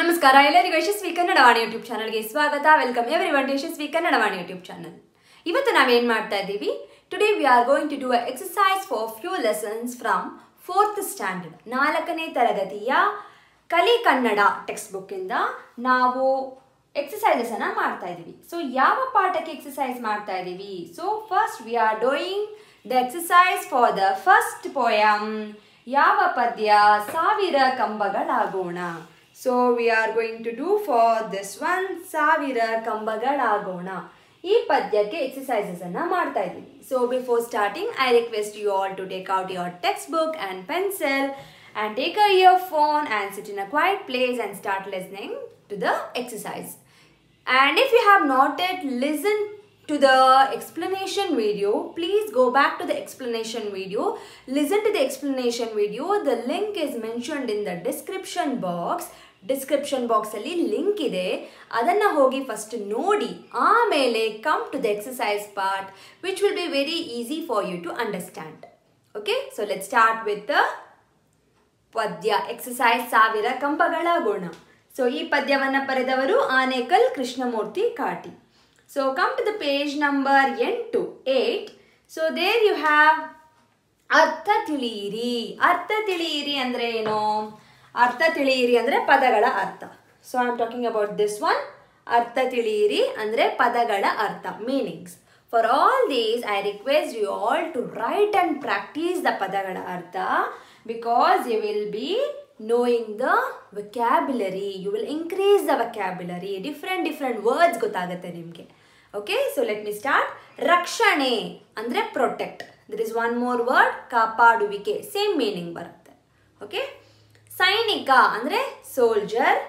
ನಮಸ್ಕಾರ, ಎಲ್ಲರಿಗೂ ಯಶಸ್ವಿ ಕನ್ನಡವಾಣಿ ಯೂಟ್ಯೂಬ್ ಚಾನಲ್ಗೆ ಸ್ವಾಗತ. ವೆಲ್ಕಮ್ ಎವ್ರಿ ಒನ್ ಯಶಸ್ವಿ ಕನ್ನಡವಾಣಿ ಯೂಟ್ಯೂಬ್ ಚಾನಲ್. ಇವತ್ತು ನಾವೇನು ಮಾಡ್ತಾ ಇದ್ದೀವಿ? Today we are going to do a exercise for few lessons from fourth standard ನಾಲ್ಕನೇ ತರಗತಿಯ ಕಲಿ ಕನ್ನಡ ಟೆಕ್ಸ್ಟ್ ಬುಕ್ಕಿಂದ ನಾವು ಎಕ್ಸಸೈಸಸ್ ಅನ್ನ ಮಾಡ್ತಾ ಇದ್ದೀವಿ. ಸೊ ಯಾವ ಪಾಠಕ್ಕೆ ಎಕ್ಸಸೈಸ್ ಮಾಡ್ತಾ ಇದ್ದೀವಿ? So first we are doing the exercise for the first poem ಯಾವ ಪದ್ಯ? ಸಾವಿರ ಕಂಬಗಳಾಗೋಣ. So we are going to do for this one ಸಾವಿರ ಕಂಬಗಳಾಗೋಣ ಈ ಪದ್ಯಕ್ಕೆ ಎಕ್ಸಸೈಸಸ್ ಅನ್ನ ಮಾಡ್ತಾ ಇದ್ದೀವಿ so before starting I request you all to take out your textbook and pencil and take a earphone and sit in a quiet place and start listening to the exercise. And if you have not yet listened to the explanation video, please go back to the explanation video. Listen to the explanation video. The link is mentioned in the description box. Description ಬಾಕ್ಸಲ್ಲಿ link ಇದೆ. ಅದನ್ನು ಹೋಗಿ first ನೋಡಿ. ಆಮೇಲೆ come to the exercise part which will be very easy for you to understand okay so let start with ಪದ್ಯ exercise ಸಾವಿರ ಕಂಬಗಳ ಗುಣ. ಸೊ ಈ ಪದ್ಯವನ್ನು ಬರೆದವರು Anekal Krishnamurthy ಕಾಟಿ. So come to the page number ಎಂಟು eight so there you have ಅರ್ಥ ತಿಳಿಯಿರಿ. ಅರ್ಥ ತಿಳಿಯಿರಿ ಅಂದರೆ ಏನು? ಅರ್ಥ ತಿಳಿಯಿರಿ ಅಂದ್ರೆ ಪದಗಳ ಅರ್ಥ. So I am talking about this one ಅರ್ಥ ತಿಳಿಯಿರಿ ಅಂದ್ರೆ ಪದಗಳ ಅರ್ಥ meanings for all these I request you all to write and practise the ಪದಗಳ ಅರ್ಥ because you will be knowing the vocabulary. You will increase the vocabulary. Different different words ಗೊತ್ತಾಗುತ್ತೆ ನಿಮಗೆ. Okay so let me start ರಕ್ಷಣೆ ಅಂದರೆ protect there is one more word ಕಾಪಾಡುವಿಕೆ. Same meaning ಬರುತ್ತೆ. Okay ಸೈನಿಕ ಅಂದರೆ soldier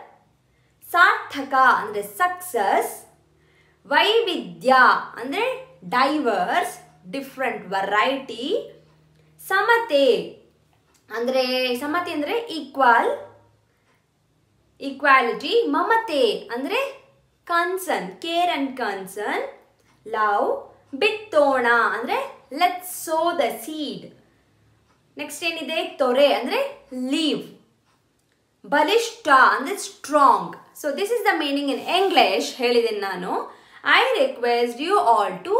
ಸಾರ್ಥಕ ಅಂದರೆ ಸಕ್ಸಸ್ ವೈವಿಧ್ಯ ಅಂದರೆ ಡೈವರ್ಸ್ ಡಿಫ್ರೆಂಟ್ ವೆರೈಟಿ ಸಮತೆ ಅಂದರೆ ಸಮತೆ ಅಂದರೆ ಈಕ್ವಲ್ ಈಕ್ವಾಲಿಟಿ ಮಮತೆ ಅಂದರೆ concern care and concern love ಬಿತ್ತೋಣ ಅಂದರೆ let sow the seed next ಏನಿದೆ? ತೊರೆ ಅಂದರೆ ಲೀವ್ ಬಲಿಷ್ಠ ಅಂದರೆ strong so this is the meaning in English ಹೇಳಿದ್ದೀನಿ ನಾನು I request you all to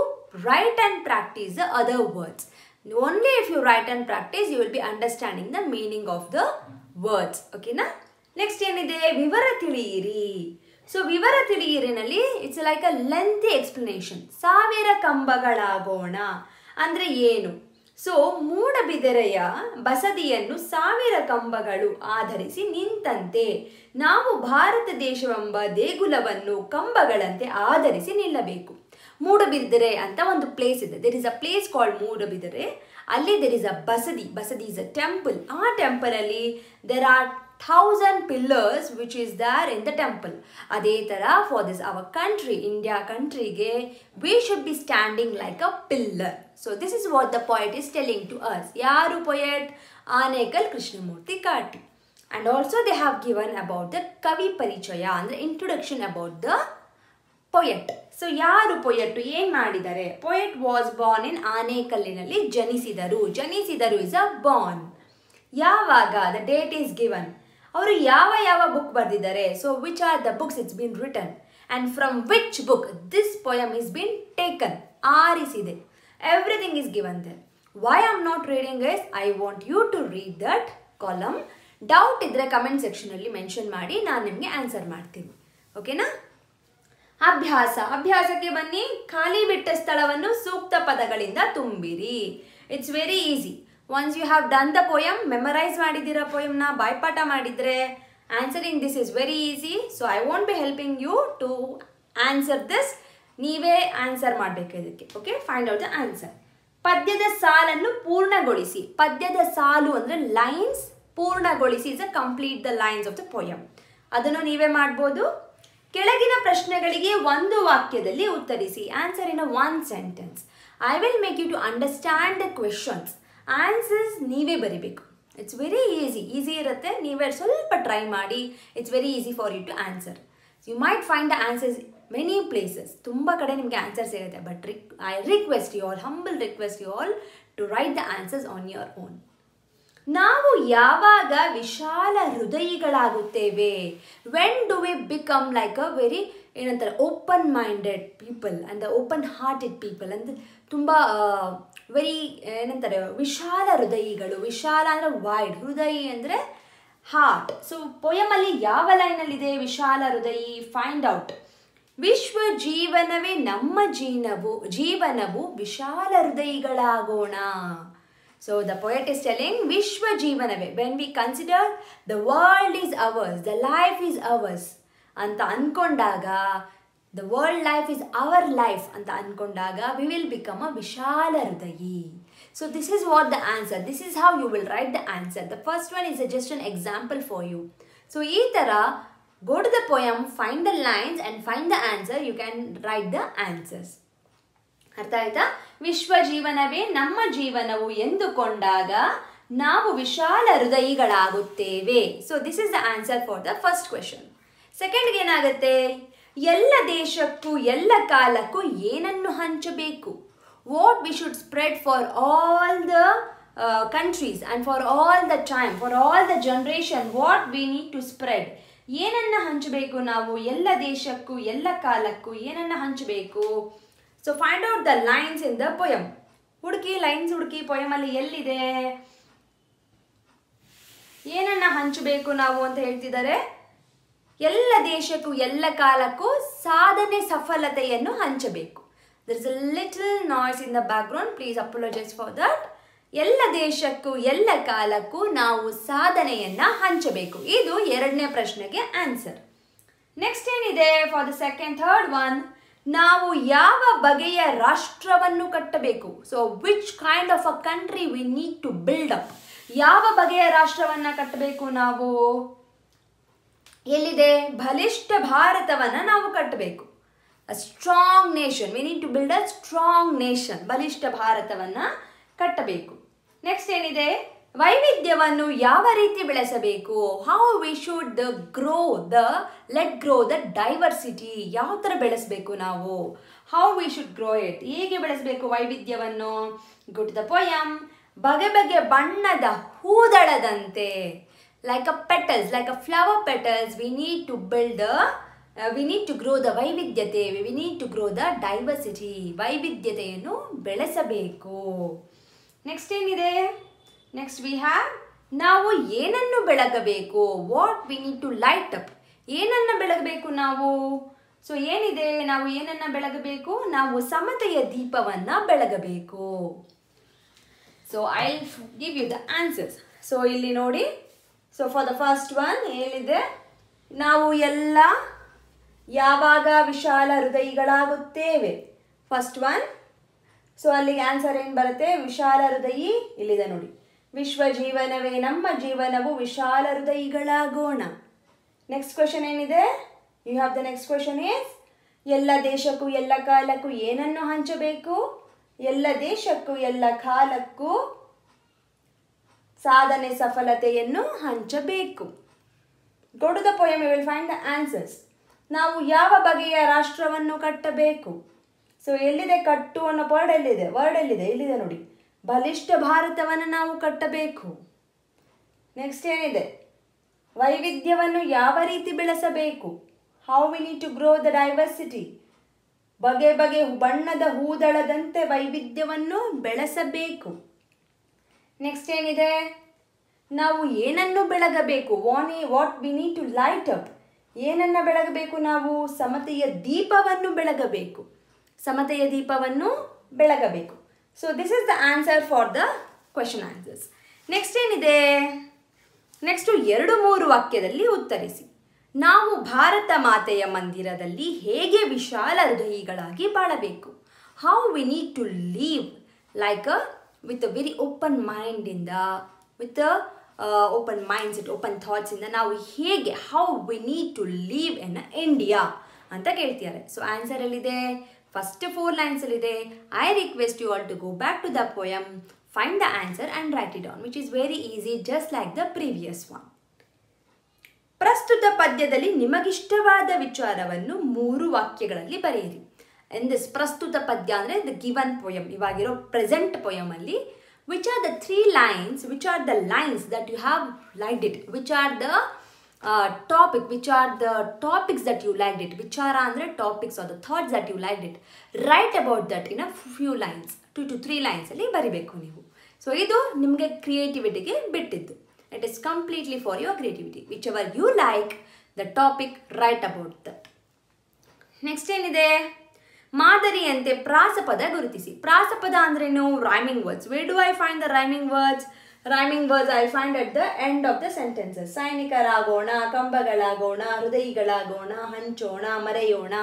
write and practise the other words only if you write and practise you will be understanding the meaning of the words ಓಕೆನಾ next ಏನಿದೆ ವಿವರ ತಿಳಿಯಿರಿ so ವಿವರ ತಿಳಿಯಿರಿನಲ್ಲಿ it's like a lengthy explanation ಸಾವಿರ ಕಂಬಗಳಾಗೋಣ ಅಂದರೆ ಏನು so ಮೂಡಬಿದರೆಯ ಬಸದಿಯನ್ನು ಸಾವಿರ ಕಂಬಗಳು ಆಧರಿಸಿ ನಿಂತಂತೆ, ನಾವು ಭಾರತ ದೇಶವೆಂಬ ದೇಗುಲವನ್ನು ಕಂಬಗಳಂತೆ ಆಧರಿಸಿ ನಿಲ್ಲಬೇಕು. ಮೂಡಬಿದರೆ ಅಂತ ಒಂದು ಪ್ಲೇಸ್ ಇದೆ. There is a place called Moodabidri. ಅಲ್ಲಿ ದೆರ್ ಇಸ್ ಅ ಬಸದಿ. ಬಸದಿ ಇಸ್ ಅ ಟೆಂಪಲ್ ಆ ಟೆಂಪಲಲ್ಲಿ there are thousand pillars which is there in the temple ಅದೇ ಥರ for this our country India ಕಂಟ್ರಿಗೆ we should be standing like a pillar so this is what the point is telling to us ಯಾರು poet Anekal Krishnamurthy ಕಾಟಿ and also they have given about the ಕವಿ ಪರಿಚಯ, ಅಂದರೆ introduction about the poet so ಯಾರು poet ಏನು ಮಾಡಿದ್ದಾರೆ poet was born in ಆನೇಕಲ್ಲಿನಲ್ಲಿ ಜನಿಸಿದರು. ಜನಿಸಿದರು ಇಸ್ ಅ ಬಾರ್ನ್ ಯಾವಾಗ? ದ ಡೇಟ್ ಈಸ್ ಗಿವನ್ ಅವರು ಯಾವ ಯಾವ ಬುಕ್ ಬರೆದಿದ್ದಾರೆ? So which are the books it's been written and from which book this poem is been taken ಆರಿಸಿದೆ. Everything is given the why am not reading is I want you to read that column doubt ಇದ್ದರೆ comment ಸೆಕ್ಷನಲ್ಲಿ mention ಮಾಡಿ, ನಾನು ನಿಮಗೆ answer ಮಾಡ್ತೀನಿ. ಓಕೆನಾ ಅಭ್ಯಾಸ. ಅಭ್ಯಾಸಕ್ಕೆ ಬನ್ನಿ. ಖಾಲಿ ಬಿಟ್ಟ ಸ್ಥಳವನ್ನು ಸೂಕ್ತ ಪದಗಳಿಂದ ತುಂಬಿರಿ. It's very easy once you have done the poem memorise ಮಾಡಿದ್ದೀರಾ ಪೋಯಮ್ನ ಬಾಯ್ಪಾಠ ಮಾಡಿದರೆ answering this is very easy so I want be helping you to answer this ನೀವೇ ಆನ್ಸರ್ ಮಾಡಬೇಕು ಇದಕ್ಕೆ okay find out the answer ಪದ್ಯದ ಸಾಲನ್ನು ಪೂರ್ಣಗೊಳಿಸಿ. ಪದ್ಯದ ಸಾಲು ಅಂದರೆ ಲೈನ್ಸ್ ಪೂರ್ಣಗೊಳಿಸಿ is a complete the lines of the poem ಅದನ್ನು ನೀವೇ ಮಾಡ್ಬೋದು. ಕೆಳಗಿನ ಪ್ರಶ್ನೆಗಳಿಗೆ ಒಂದು ವಾಕ್ಯದಲ್ಲಿ ಉತ್ತರಿಸಿ. Answer in a one sentence I will make you to understand the questions answers ನೀವೇ ಬರಿಬೇಕು. ಇಟ್ಸ್ ವೆರಿ ಈಸಿ ಈಸಿ ಇರುತ್ತೆ. ನೀವೇ ಸ್ವಲ್ಪ ಟ್ರೈ ಮಾಡಿ. It's very easy for you to answer you might find the answers many places ತುಂಬ ಕಡೆ ನಿಮಗೆ answers ಇರುತ್ತೆ. But Rick I request you all humble request you all to write the answers on your own ನಾವು ಯಾವಾಗ ವಿಶಾಲ ಹೃದಯಿಗಳಾಗುತ್ತೇವೆ? When do we become like a very ಏನಂತಾರೆ open minded people and open hearted people ಅಂದರೆ ತುಂಬ very ಏನಂತಾರೆ, ವಿಶಾಲ ಹೃದಯಿಗಳು, ವಿಶಾಲ ಅಂದರೆ ವೈಡ್ ಹೃದಯಿ ಅಂದರೆ ಹಾರ್ಟ್ ಸೊ ಪೊಯಮಲ್ಲಿ ಯಾವ ಲೈನಲ್ಲಿದೆ ವಿಶಾಲ ಹೃದಯಿ ಫೈಂಡ್ ಔಟ್ ವಿಶ್ವ ಜೀವನವೇ ನಮ್ಮ ಜೀನವು, ಜೀವನವು ವಿಶಾಲ ಹೃದಯಿಗಳಾಗೋಣ. So the poet is telling ವಿಶ್ವ ಜೀವನವೇ when we consider the world is ours the life is ours ಅಂತ ಅಂದ್ಕೊಂಡಾಗ the world life is our life ಅಂತ ಅಂದ್ಕೊಂಡಾಗ ವಿ ವಿಲ್ ಬಿಕಮ್ ಅ ವಿಶಾಲ ಹೃದಯಿ. So this is what the answer this is how you will write the answer the first one is a just an example for you so ಈ ಥರ go to the poem find the lines and find the answer you can write the answers ಅರ್ಥ ಆಯ್ತಾ? ವಿಶ್ವ ಜೀವನವೇ ನಮ್ಮ ಜೀವನವು ಎಂದುಕೊಂಡಾಗ ನಾವು ವಿಶಾಲ ಹೃದಯಿಗಳಾಗುತ್ತೇವೆ. So this is the answer for the first question ಸೆಕೆಂಡ್ಗೆ ಏನಾಗುತ್ತೆ? ಎಲ್ಲ ದೇಶಕ್ಕೂ, ಎಲ್ಲ ಕಾಲಕ್ಕೂ ಏನನ್ನು ಹಂಚಬೇಕು? What we should spread for all the countries and for all the time for all the generation what we need to spread ಏನನ್ನು ಹಂಚಬೇಕು ನಾವು? ಎಲ್ಲ ದೇಶಕ್ಕೂ, ಎಲ್ಲ ಕಾಲಕ್ಕೂ ಏನನ್ನು ಹಂಚಬೇಕು? So find out the lines in the poem ಹುಡುಕಿ ಲೈನ್ಸ್ ಹುಡುಕಿ ಪೊಯಮಲ್ಲಿ ಎಲ್ಲಿದೆ? ಏನನ್ನ ಹಂಚಬೇಕು ನಾವು ಅಂತ ಹೇಳ್ತಿದ್ದಾರೆ? ಎಲ್ಲ ದೇಶಕ್ಕೂ, ಎಲ್ಲ ಕಾಲಕ್ಕೂ ಸಾಧನೆ ಸಫಲತೆಯನ್ನು ಹಂಚಬೇಕು. There is a little noise in the background please apologise for that ಎಲ್ಲ ದೇಶಕ್ಕೂ, ಎಲ್ಲ ಕಾಲಕ್ಕೂ ನಾವು ಸಾಧನೆಯನ್ನ ಹಂಚಬೇಕು. ಇದು ಎರಡನೇ ಪ್ರಶ್ನೆಗೆ ಆನ್ಸರ್ ನೆಕ್ಸ್ಟ್ ಏನಿದೆ? For the second third one ನಾವು ಯಾವ ಬಗೆಯ ರಾಷ್ಟ್ರವನ್ನು ಕಟ್ಟಬೇಕು? So which kind of a country we need to build up ಯಾವ ಬಗೆಯ ರಾಷ್ಟ್ರವನ್ನ ಕಟ್ಟಬೇಕು ನಾವು? ಎಲ್ಲಿದೆ? ಬಲಿಷ್ಠ ಭಾರತವನ್ನ ನಾವು ಕಟ್ಟಬೇಕು. A strong nation we need to build a strong nation ಬಲಿಷ್ಠ ಭಾರತವನ್ನ ಕಟ್ಟಬೇಕು. ನೆಕ್ಸ್ಟ್ ಏನಿದೆ? ವೈವಿಧ್ಯವನ್ನು ಯಾವ ರೀತಿ ಬೆಳೆಸಬೇಕು? How we should the grow the let grow the diversity ಯಾವ ಥರ ಬೆಳೆಸಬೇಕು ನಾವು? How we should grow it ಹೇಗೆ ಬೆಳೆಸಬೇಕು ವೈವಿಧ್ಯವನ್ನು? ಗುಡ್ ದ ಪೊಯಮ್ ಬಗೆ ಬಗೆ ಬಣ್ಣದ ಹೂದಳದಂತೆ. Like a petals like a flower petals we need to build we need to grow the ವೈವಿಧ್ಯತೆ we need to grow the diversity ವೈವಿಧ್ಯತೆಯನ್ನು ಬೆಳೆಸಬೇಕು ನೆಕ್ಸ್ಟ್ ಏನಿದೆ ನೆಕ್ಸ್ಟ್ ವಿ ಹ್ಯಾವ್ ನಾವು ಏನನ್ನು ಬೆಳಗಬೇಕು what we need to light up ಏನನ್ನು ಬೆಳಗಬೇಕು ನಾವು so ಏನಿದೆ ನಾವು ಏನನ್ನು ಬೆಳಗಬೇಕು ನಾವು ಸಮತೆಯ ದೀಪವನ್ನು ಬೆಳಗಬೇಕು so I give you the answers so ಇಲ್ಲಿ ನೋಡಿ so for the first one ಹೇಳಿದೆ, ನಾವು ಎಲ್ಲ ಯಾವಾಗ ವಿಶಾಲ ಹೃದಯಿಗಳಾಗುತ್ತೇವೆ? ಫಸ್ಟ್ ಒನ್ ಸೊ ಅಲ್ಲಿಗೆ ಆನ್ಸರ್ ಏನು ಬರುತ್ತೆ? ವಿಶಾಲ ಹೃದಯಿ ಇಲ್ಲಿದೆ ನೋಡಿ. ವಿಶ್ವ ಜೀವನವೇ ನಮ್ಮ ಜೀವನವು ವಿಶಾಲ ಹೃದಯಿಗಳಾಗೋಣ. ನೆಕ್ಸ್ಟ್ ಕ್ವಶನ್ ಏನಿದೆ? You have the next question is ಎಲ್ಲ ದೇಶಕ್ಕೂ, ಎಲ್ಲ ಕಾಲಕ್ಕೂ ಏನನ್ನು ಹಂಚಬೇಕು? ಎಲ್ಲ ದೇಶಕ್ಕೂ, ಎಲ್ಲ ಕಾಲಕ್ಕೂ ಸಾಧನೆ ಸಫಲತೆಯನ್ನು ಹಂಚಬೇಕು. Go the poem you will find the answers ನಾವು ಯಾವ ಬಗೆಯ ರಾಷ್ಟ್ರವನ್ನು ಕಟ್ಟಬೇಕು? ಸೊ ಎಲ್ಲಿದೆ ಕಟ್ಟು ಅನ್ನೋ ವರ್ಡ್ ಎಲ್ಲಿದೆ? ವರ್ಡ್ ಎಲ್ಲಿದೆ? ಇಲ್ಲಿದೆ ನೋಡಿ. ಬಲಿಷ್ಠ ಭಾರತವನ್ನು ನಾವು ಕಟ್ಟಬೇಕು. ನೆಕ್ಸ್ಟ್ ಏನಿದೆ? ವೈವಿಧ್ಯವನ್ನು ಯಾವ ರೀತಿ ಬೆಳೆಸಬೇಕು? How we need to grow the diversity ಬಗೆ ಬಗೆ ಬಣ್ಣದ ಹೂದಳದಂತೆ ವೈವಿಧ್ಯವನ್ನು ಬೆಳೆಸಬೇಕು. ನೆಕ್ಸ್ಟ್ ಏನಿದೆ? ನಾವು ಏನನ್ನು ಬೆಳಗಬೇಕು? One what we need to light up ಏನನ್ನ ಬೆಳಗಬೇಕು ನಾವು? ಸಮತೆಯ ದೀಪವನ್ನು ಬೆಳಗಬೇಕು. ಸಮತೆಯ ದೀಪವನ್ನು ಬೆಳಗಬೇಕು. So this is the answer for the question answers next ಏನಿದೆ? ನೆಕ್ಸ್ಟು ಎರಡು ಮೂರು ವಾಕ್ಯದಲ್ಲಿ ಉತ್ತರಿಸಿ. ನಾವು ಭಾರತ ಮಾತೆಯ ಮಂದಿರದಲ್ಲಿ ಹೇಗೆ ವಿಶಾಲ ಹೃದಯಿಗಳಾಗಿ ಬಾಳಬೇಕು? How we need to live like a with a very open ಮೈಂಡಿಂದ with open minds it open ಥಾಟ್ಸಿಂದ ನಾವು ಹೇಗೆ how we need to live in India ಅಂತ ಕೇಳ್ತಿದ್ದಾರೆ. ಸೊ ಆನ್ಸರ್ ಎಲ್ಲಿದೆ first four ಲೈನ್ಸಲ್ಲಿದೆ I request you all to go back to the poem find the answer and write it on which is very easy just like the previous one ಪ್ರಸ್ತುತ ಪದ್ಯದಲ್ಲಿ ನಿಮಗಿಷ್ಟವಾದ ವಿಚಾರವನ್ನು ಮೂರು ವಾಕ್ಯಗಳಲ್ಲಿ ಬರೆಯಿರಿ. In this ಪ್ರಸ್ತುತ ಪದ್ಯ ಅಂದರೆ the given poem ಇವಾಗಿರೋ present ಪೊಯಮಲ್ಲಿ which are the three lines which are the lines that you have liked it which are the topic which are the topics that you liked it ವಿಚಾರ ಅಂದರೆ topics are the thoughts that you liked it write about that in a few lines to two three ಲೈನ್ಸಲ್ಲಿ ಬರಿಬೇಕು ನೀವು. So ಇದು ನಿಮಗೆ ಕ್ರಿಯೇಟಿವಿಟಿಗೆ ಬಿಟ್ಟಿದ್ದು. It is completely for your creativity which are you like the topic write about that next ಏನಿದೆ? ಮಾದರಿಯಂತೆ ಪ್ರಾಸಪದ ಗುರುತಿಸಿ. ಪ್ರಾಸಪದ ಅಂದ್ರೇನು rhyming words where do I find the rhyming words rhyming words I find at the end of the sentences ಸೈನಿಕರಾಗೋಣ, ಕಂಬಗಳಾಗೋಣ, ಹೃದಯಗಳಾಗೋಣ, ಹಂಚೋಣ, ಮರೆಯೋಣ.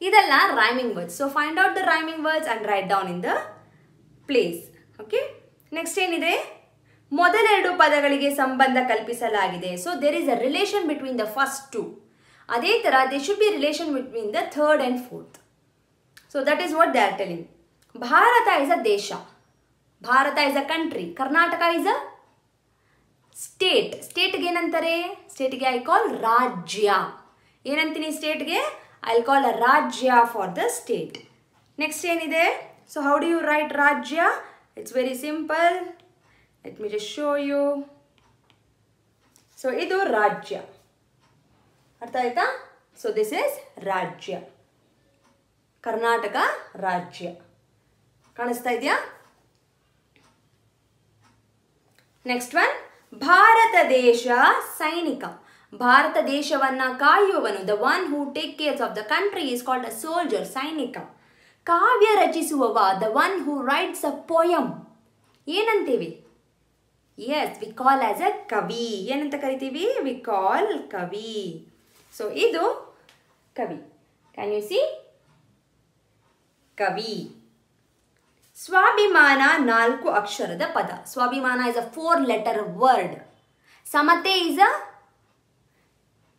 ಇದೆಲ್ಲ rhyming words so find out the rhyming words and write down in the place okay next ಏನಿದೆ? ಮೊದಲೆರಡು ಪದಗಳಿಗೆ ಸಂಬಂಧ ಕಲ್ಪಿಸಲಾಗಿದೆ. So there is a relation between the first two ಅದೇ ಥರ they should be relation between the third and fourth so that is what they are telling Bharat is a desha Bharat is a country Karnataka is a state ಸ್ಟೇಟ್ಗೆ ಏನಂತಾರೆ? ಸ್ಟೇಟ್ಗೆ I call ರಾಜ್ಯ ಏನಂತೀನಿ ಸ್ಟೇಟ್ಗೆ I call a rajya for the state next ಏನಿದೆ? So how do you write rajya it's very simple it me just show you so ಇದು ರಾಜ್ಯ. ಅರ್ಥ ಆಯ್ತಾ? So this is ರಾಜ್ಯ. ಕರ್ನಾಟಕ ರಾಜ್ಯ. ಕಾಣಿಸ್ತಾ ಇದೆಯಾ? ನೆಕ್ಸ್ಟ್ ಒನ್ ಭಾರತ ದೇಶ ಸೈನಿಕ. ಭಾರತ ದೇಶವನ್ನ ಕಾಯುವವನು the one who take cares of the country is called a soldier ಸೈನಿಕ. ಕಾವ್ಯ ರಚಿಸುವವ the one who writes a poem ಏನಂತೀವಿ? Yes we call as a kavi. ಏನಂತ ಕರಿತೀವಿ? ವಿ ಕಾಲ್ ಕವಿ. ಸೊ ಇದು ಕವಿ. ಕ್ಯಾನ್ ಯು ಸಿ ಕವಿ. ಸ್ವಾಭಿಮಾನ ನಾಲ್ಕು ಅಕ್ಷರದ ಪದ. Swabhimana is a four letter word samate is a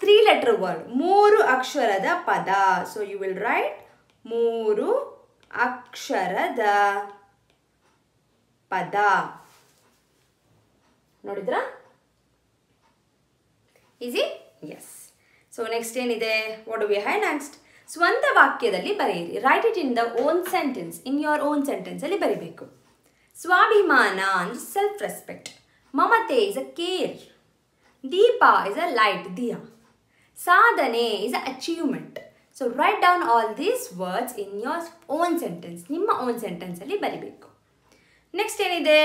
three letter word ಮೂರು ಅಕ್ಷರದ ಪದ. ಸೊ ಯು ವಿಲ್ ರೈಟ್ ಮೂರು ಅಕ್ಷರದ ಪದ. ನೋಡಿದ್ರಾ? ಈಸಿ ಎಸ್ ಸೊ ನೆಕ್ಸ್ಟ್ ಏನಿದೆ? ವಾಟ್ ವಿ ಹೈ ನೆಕ್ಸ್ಟ್ ಸ್ವಂತ ವಾಕ್ಯದಲ್ಲಿ ಬರೆಯಿರಿ. Write it in the own sentence in your own ಸೆಂಟೆನ್ಸಲ್ಲಿ ಬರಿಬೇಕು. ಸ್ವಾಭಿಮಾನ ಅಂದರೆ self respect mamate is a care deepa is a light diya. Sadhane is a achievement so write down all these words in your own sentence ನಿಮ್ಮ own ಸೆಂಟೆನ್ಸಲ್ಲಿ ಬರಿಬೇಕು. Next ಏನಿದೆ?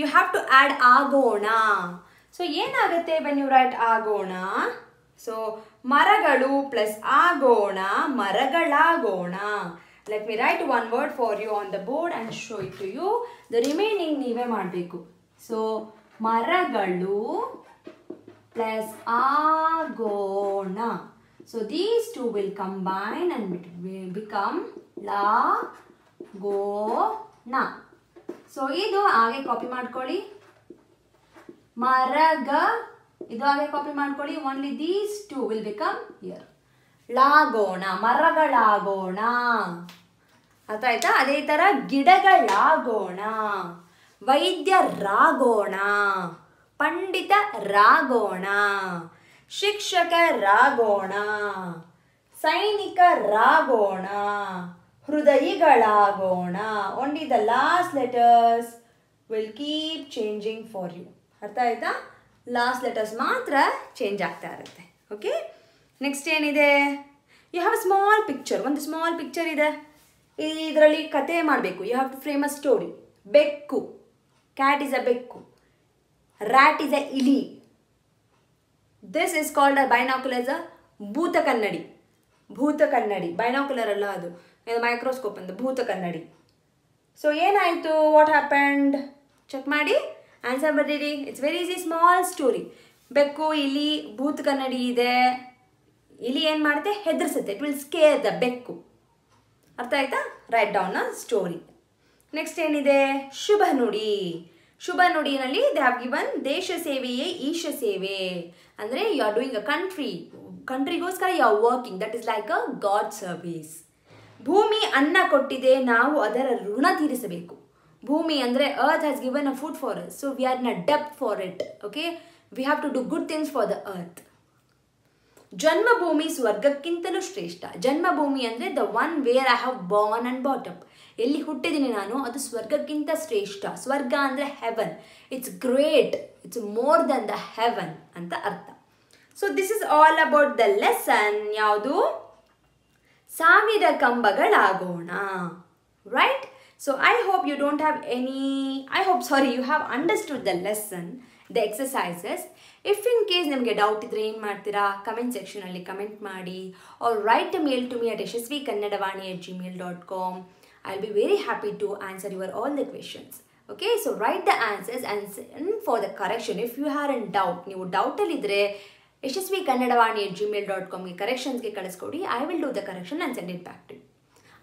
You have to add ಆಗೋಣ so ಏನಾಗುತ್ತೆ when you right ಆಗೋಣ so ಮರಗಳು plus ಆಗೋಣ, ಮರಗಳಾಗೋಣ. Let me write one word for you on the board and show it to you the remaining ನೀವೇ ಮಾಡಬೇಕು. ಸೊ ಮರಗಳು ಪ್ಲಸ್ ಆಗೋಣ. So these two will combine and become ಲಾ ಗೋಣ so ಇದು ಹಾಗೆ ಕಾಪಿ ಮಾಡ್ಕೊಳ್ಳಿ. ಮರಗ ಇದು ಹಾಗೆ ಕಾಪಿ ಮಾಡ್ಕೊಳ್ಳಿ only these two will become year ಲಾಗೋಣ, ಮರಗಳಾಗೋಣ. ಅರ್ಥ ಆಯ್ತಾ ಅದೇ ಥರ ಗಿಡಗಳಾಗೋಣ. ವೈದ್ಯರಾಗೋಣ. ಪಂಡಿತರಾಗೋಣ. ಶಿಕ್ಷಕರಾಗೋಣ. ಸೈನಿಕರಾಗೋಣ. ಹೃದಯಿಗಳಾಗೋಣ. Only the last letters will keep changing for you ಅರ್ಥ ಆಯ್ತಾ ಲಾಸ್ಟ್ ಲೆಟರ್ಸ್ ಮಾತ್ರ ಚೇಂಜ್ ಆಗ್ತಾ ಇರುತ್ತೆ. ಓಕೆ ನೆಕ್ಸ್ಟ್ ಏನಿದೆ? ಯು ಹ್ಯಾವ್ ಸ್ಮಾಲ್ ಪಿಕ್ಚರ್ ಒಂದು ಸ್ಮಾಲ್ ಪಿಕ್ಚರ್ ಇದೆ. ಇದರಲ್ಲಿ ಕತೆ ಮಾಡಬೇಕು. You have to frame a story ಬೆಕ್ಕು. ಕ್ಯಾಟ್ ಇಸ್ ಅ ಬೆಕ್ಕು. ರ್ಯಾಟ್ ಇಸ್ ಅ ಇಲಿ. This is called a binoculars a bhoota kannadi bhoota ಕನ್ನಡಿ ಬೈನಾಕ್ಯುಲರ್ ಅಲ್ಲ ಅದು. ಮೈಕ್ರೋಸ್ಕೋಪ್ ಅಂತ ಭೂತ ಕನ್ನಡಿ ಸೊ ಏನಾಯಿತು? ವಾಟ್ ಹ್ಯಾಪೆಂಡ್ ಚೆಕ್ ಮಾಡಿ. ಆನ್ಸರ್ ಬರೀರಿ. It's very easy small story ಬೆಕ್ಕು, ಇಲಿ, ಭೂತ್ ಕನ್ನಡಿ ಇದೆ. ಇಲಿ ಏನು ಮಾಡುತ್ತೆ? ಹೆದರ್ಸುತ್ತೆ. It will scare the bekku. ಅರ್ಥ ಆಯ್ತಾ? Write down a story next ಏನಿದೆ? ಶುಭ ನುಡಿ. ಶುಭ ನುಡಿನಲ್ಲಿ ದೇ ಹ್ಯಾವ್ ಗಿವನ್ ದೇಶ ಸೇವೆಯೇ, ಈಶ ಸೇವೆ. ಅಂದರೆ you are doing a country ಕಂಟ್ರಿಗೋಸ್ಕರ you are working that is like a god service ಭೂಮಿ ಅನ್ನ ಕೊಟ್ಟಿದೆ. ನಾವು ಅದರ ಋಣ ತೀರಿಸಬೇಕು. ಭೂಮಿ ಅಂದರೆ earth has given a food for so we are in debt for it okay we have to do good things for the earth ಜನ್ಮಭೂಮಿ ಸ್ವರ್ಗಕ್ಕಿಂತಲೂ ಶ್ರೇಷ್ಠ. ಜನ್ಮಭೂಮಿ ಅಂದರೆ the one where I have born and brought up ಎಲ್ಲಿ ಹುಟ್ಟಿದ್ದೀನಿ ನಾನು? ಅದು ಸ್ವರ್ಗಕ್ಕಿಂತ ಶ್ರೇಷ್ಠ. ಸ್ವರ್ಗ ಅಂದರೆ heaven it's great it's more than the heaven ಅಂತ ಅರ್ಥ. So this is all about the lesson ಯಾವುದು? ಸಾವಿರ ಕಂಬಗಳಾಗೋಣ. Right so I hope you don't have any I hope sorry you have understood the lesson the exercises if in case ನಿಮಗೆ doubt ಇದ್ದರೆ ಏನು ಮಾಡ್ತೀರಾ comment ಸೆಕ್ಷನಲ್ಲಿ comment ಮಾಡಿ or write mail to me at Yashaswi Kannadavani at Gmail dot com I be very happy to answer your all the questions okay so write the answers and for the correction if you have an doubt ನೀವು ಡೌಟಲ್ಲಿದ್ದರೆ Yashaswi Kannadavani at Gmail dot ಕಾಮ್ಗೆ ಕರೆಕ್ಷನ್ಸ್ಗೆ ಕಳಿಸ್ಕೊಡಿ. I will do the correction and send it back to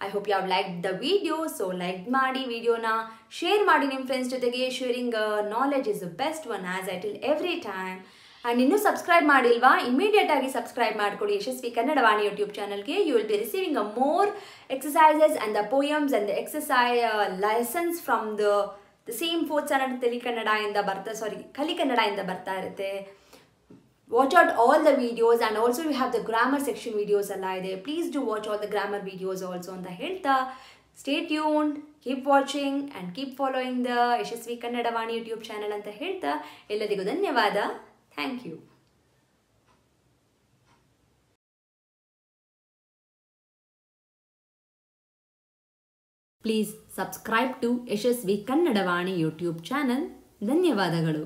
I hope you have like the video so like ಮಾಡಿ ವಿಡಿಯೋನ share ಮಾಡಿ ನಿಮ್ಮ friends ಜೊತೆಗೆ. Sharing knowledge is the best one as I tell every time and ಇನ್ನೂ subscribe ಮಾಡಿಲ್ವಾ? Immediate ಆಗಿ subscribe ಮಾಡಿಕೊಡಿ Yashaswi Kannadavani YouTube ಚಾನಲ್ಗೆ you will be receiving a more exercises and the poems and the exercise lessons from the same fourth standard ತಲಿ ಕನ್ನಡ ಇಂದ ಬರ್ತಾ ಸಾರಿ ಕಲಿ ಕನ್ನಡ ಇಂದ ಬರ್ತಾ ಇರುತ್ತೆ watch out all the videos and also you have the grammar section videos ಎಲ್ಲ ಇದೆ. Please do watch all the grammar videos also ಅಂತ ಹೇಳ್ತಾ. Stay tuned keep watching and keep following the Yashaswi Kannadavani YouTube channel ಅಂತ ಹೇಳ್ತಾ. ಎಲ್ಲರಿಗೂ ಧನ್ಯವಾದ. Thank you please subscribe to Yashaswi Kannadavani YouTube channel ಧನ್ಯವಾದಗಳು.